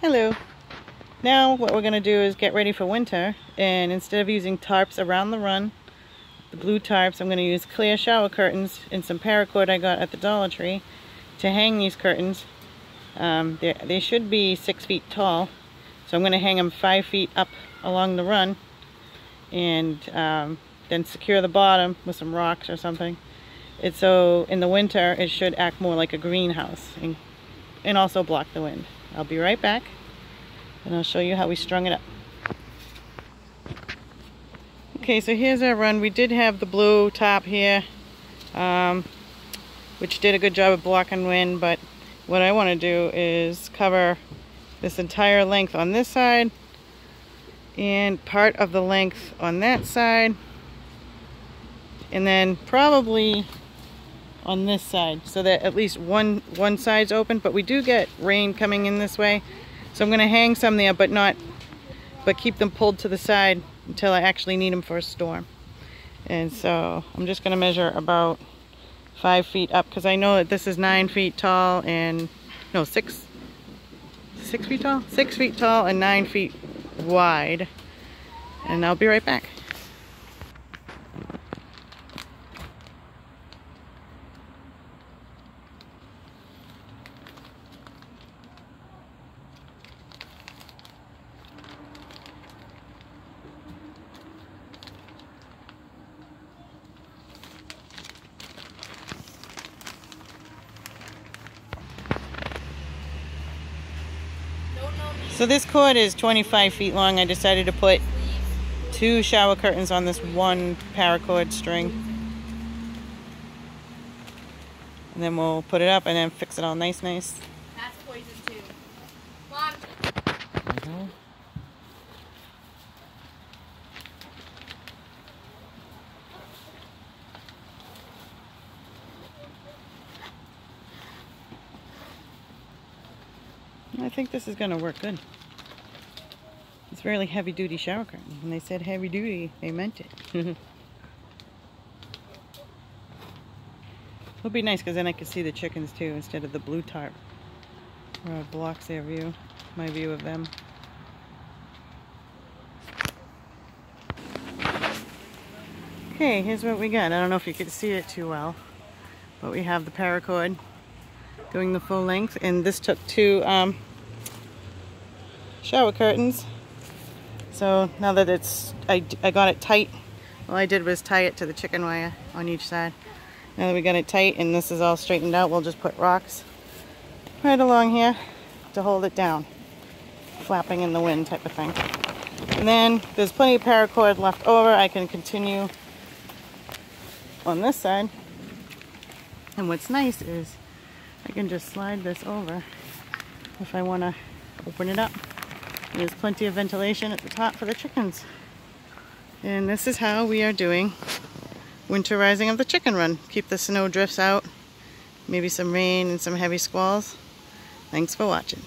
Hello. Now what we're going to do is get ready for winter and instead of using tarps around the run, the blue tarps, I'm going to use clear shower curtains and some paracord I got at the Dollar Tree to hang these curtains. Um, they should be six feet tall so I'm going to hang them five feet up along the run and um, then secure the bottom with some rocks or something. It's so in the winter it should act more like a greenhouse and, and also block the wind. I'll be right back and I'll show you how we strung it up. Okay, so here's our run. We did have the blue top here, um, which did a good job of blocking wind, but what I want to do is cover this entire length on this side and part of the length on that side and then probably on this side so that at least one one side's open but we do get rain coming in this way. So I'm gonna hang some there but not but keep them pulled to the side until I actually need them for a storm. And so I'm just gonna measure about five feet up because I know that this is nine feet tall and no six six feet tall? Six feet tall and nine feet wide. And I'll be right back So this cord is 25 feet long. I decided to put two shower curtains on this one paracord string. And then we'll put it up and then fix it all nice, nice. That's poison too. Mom. Mm -hmm. I think this is going to work good. It's really heavy duty shower curtain. When they said heavy duty, they meant it. It'll be nice because then I can see the chickens too instead of the blue tarp where it blocks their view, my view of them. Okay, here's what we got. I don't know if you can see it too well, but we have the paracord doing the full length and this took two um, shower curtains. So now that it's, I, I got it tight, all I did was tie it to the chicken wire on each side. Now that we got it tight and this is all straightened out, we'll just put rocks right along here to hold it down. Flapping in the wind type of thing. And then there's plenty of paracord left over. I can continue on this side. And what's nice is I can just slide this over if I want to open it up. There's plenty of ventilation at the top for the chickens. And this is how we are doing winterizing of the chicken run. Keep the snow drifts out, maybe some rain and some heavy squalls. Thanks for watching.